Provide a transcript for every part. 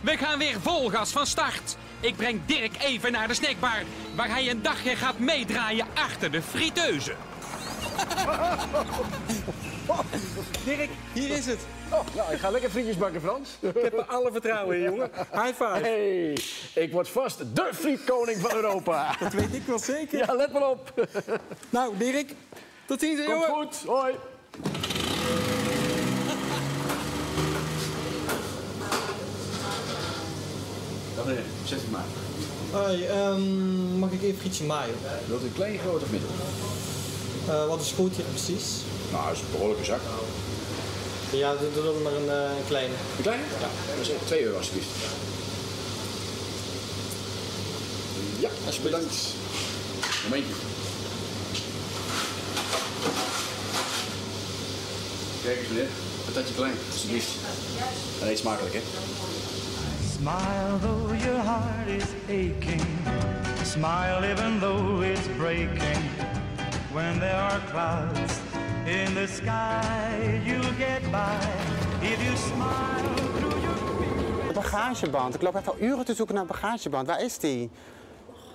We gaan weer vol gas van start. Ik breng Dirk even naar de snackbar, waar hij een dagje gaat meedraaien achter de friteuse. Dirk, hier is het. Oh, nou, ik ga lekker frietjes bakken, Frans. Ik heb er alle vertrouwen in, jongen. High five. Hey, ik word vast de frietkoning van Europa. Dat weet ik wel zeker. Ja, let maar op. Nou, Dirk, tot ziens, Komt jongen. goed. Hoi. Dan meneer, zet het maar. Hoi, ehm, mag ik even frietje mayo? Wilt u klein, groot of middel? Eh, wat is goed hier precies? Nou, dat is een behoorlijke zak. Ja, doe, dan maar een, een kleine. Een kleine? Ja. Dat is even 2 euro alsjeblieft. Ja, alsjeblieft. Bedankt. Momentje. Kijk eens meneer, patatje klein, alsjeblieft. En eet smakelijk hè. Smile though your heart is aching. Smile even though it's breaking. When there are clouds in the sky, you'll get by. If you smile through your De bagageband. Ik loop echt al uren te zoeken naar een bagageband. Waar is die?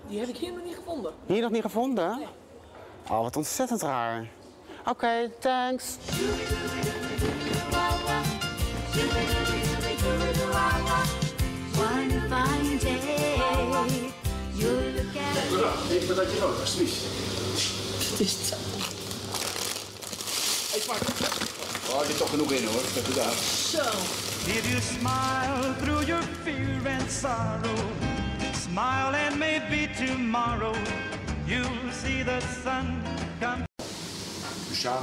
Die heb ik hier nog niet gevonden. Hier nog niet gevonden? Oh, wat ontzettend raar. Oké, thanks. Één patatje rood, alsjeblieft. Het is het. Eet smakelijk. Oh, er zit toch genoeg in hoor, ik heb het daar. Zo. If you smile through your fear and sorrow, smile and maybe tomorrow you'll see the sun come.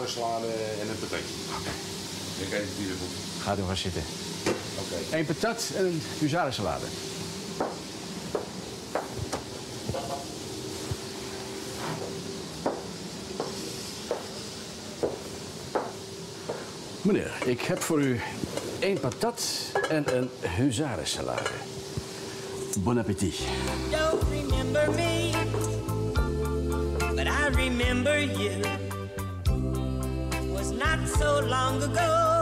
salade en een patatje. Ik eet het niet goed. Gaat u maar zitten. Oké. Eén patat en een huzarensalade. Meneer, ik heb voor u één patat en een huzarensalade. Bon appétit. don't remember me, but I remember you. Was not so long ago